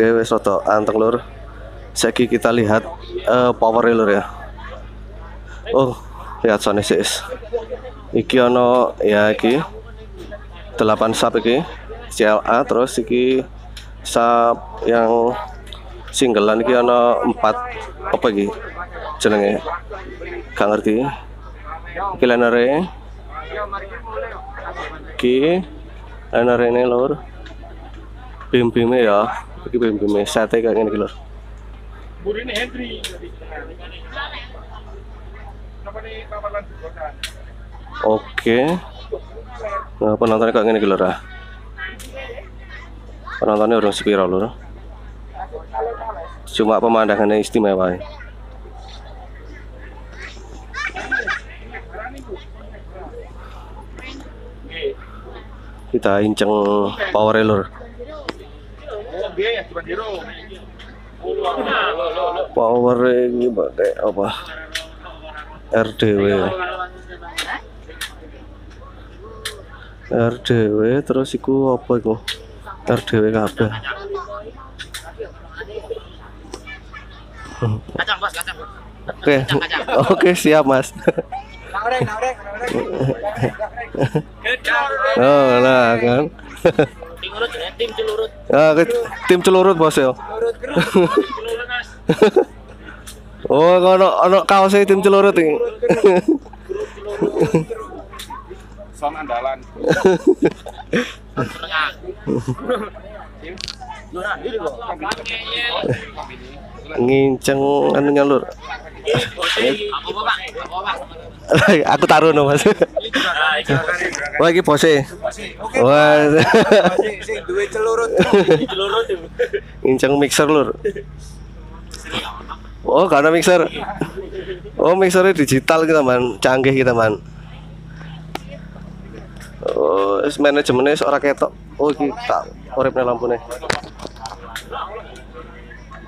Oke, wes rada anteng lur. Saiki kita lihat eh power lur ya. Oh, lihat sana sih. Iki ono ya iki 8 sub iki CLA terus iki sub yang singlean iki ono 4 apa iki jenenge gak ngerti iki linere iki linere ini lur bim-bime ya iki bim-bime sate kayak gini iki, lur Burine bukan? Oke. Nah, penontonnya kayak iki, lur ah. Penontonnya orang sepiro lur. Cuma pemandangannya istimewa. ya. Kita inceng power lur. Oke, ya cuma hero. Power ini pakai apa? RDW. RDW terus iku apa iku? RDW kabeh. Kacang bos, kacang. Oke. Oke, siap, Mas. Oh, nah kan. Tim urut, eh, tim celurut. Ah, ke- tim celurut bos ya. Oh, ono ono kaosnya tim celurut ini. Son andalan. Nginceng anunya lur. Apa Pak? Apa Pak? Aku taruh no, Mas. Wah, iki bose. Wah. Sing duwe celurut. Celurut mixer lur. Oh, karena mixer. Oh, mixernya digital kita man, canggih kita man. Oh, manajemennya seorang ketok. Oh, iki tak uripne lampune.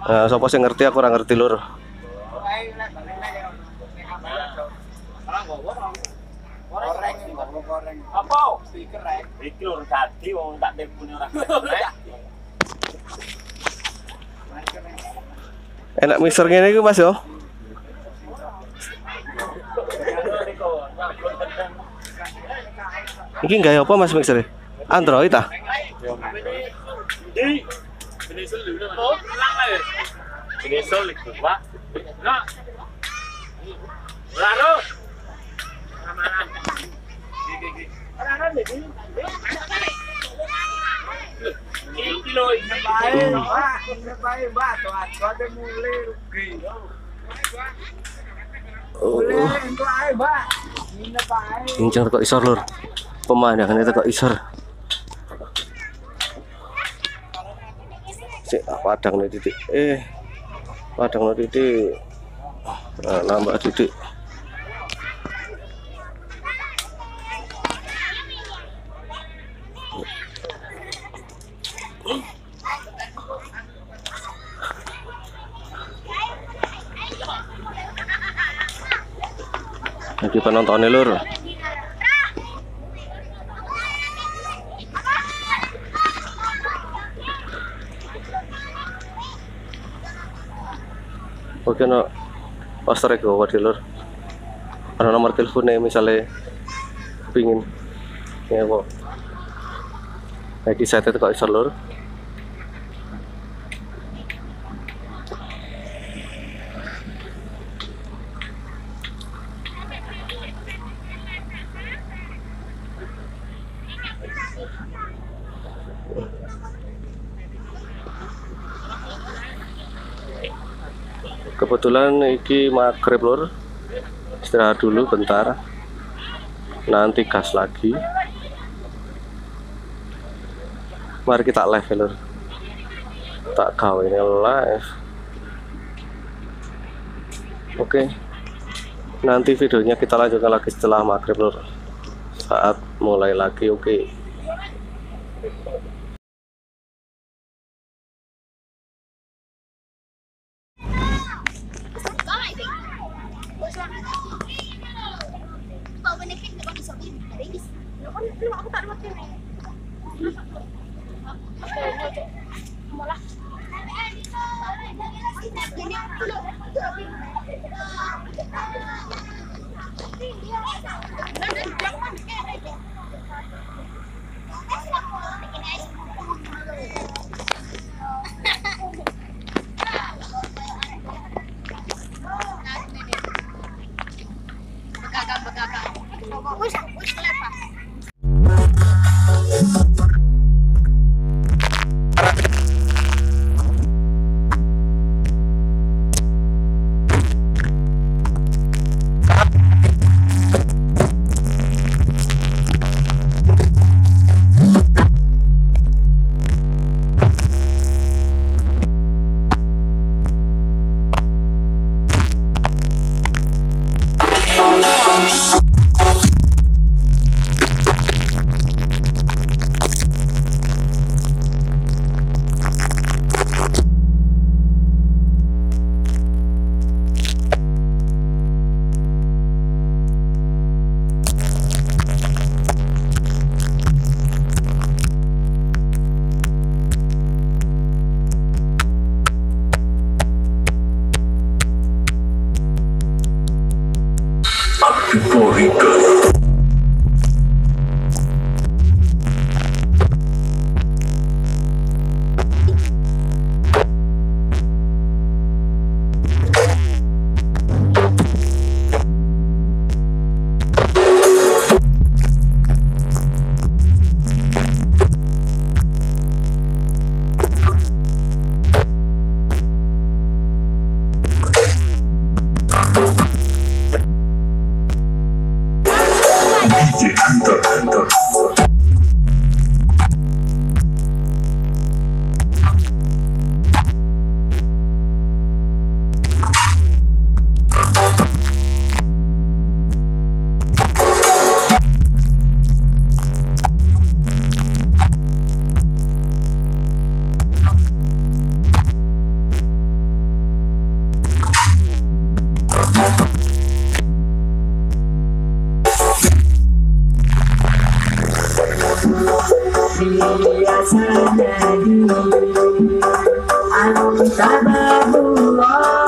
Nah, sapa sing ngerti aku ora ngerti lur. Iki lur dadi wong tak tempune ora. Enak mixer ngene iki Mas yo. Iki nggak apa Mas mixer? Android ah? Di. Ini selu na. Oh, iku. Nah. Ramalan. Ramalan iki. Iki lho, iki Bae, Pak. Bae, Pak. Tuat, tuat Ini bae. Inceng kok isor lur. Pemandangan itu kok isor. Si padang nih titik. Eh, padang nih titik. Nah, nambah titik. Lagi penontonnya lur. Oke no, poster gue wadah lur. Ada nomor teleponnya misalnya pingin ya kok. Lagi saya itu kok lur. Kebetulan iki maghrib lur. Istirahat dulu bentar. Nanti gas lagi. Mari kita live ya lur. Tak gawe live. Oke. Nanti videonya kita lanjutkan lagi setelah maghrib lur. Saat mulai lagi oke. Wis, Sabahullah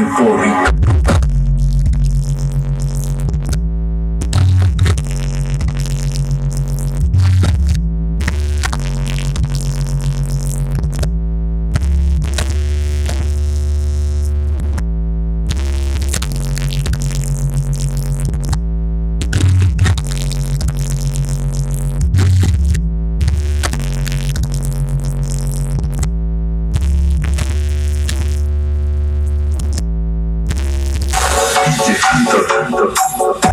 euphoria. Santo.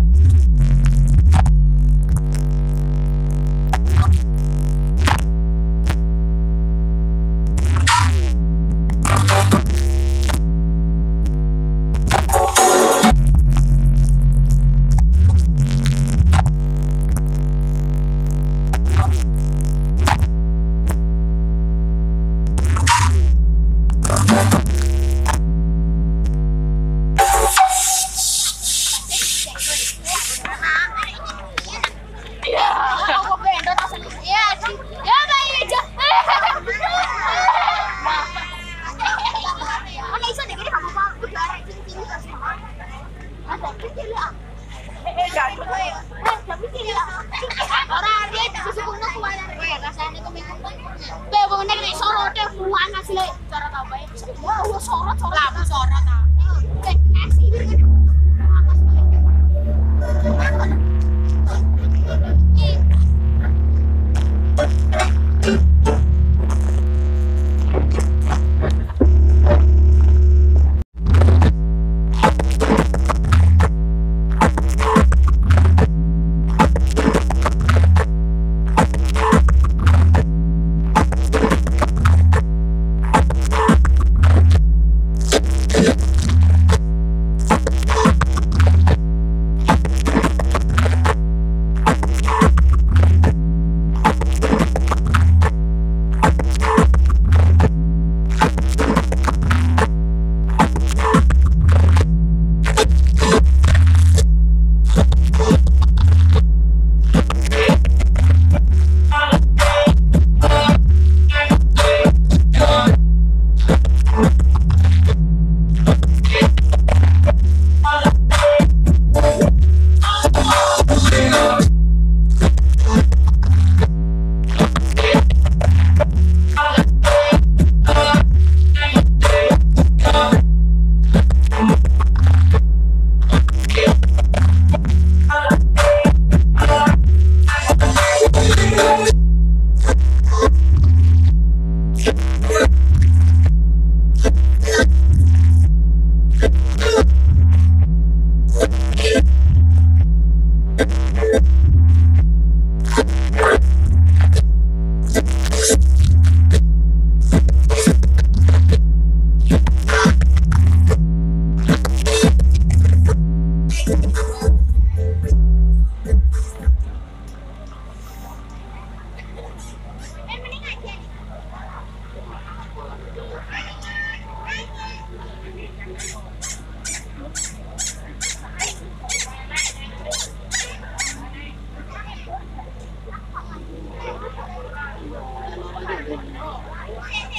sila Oh,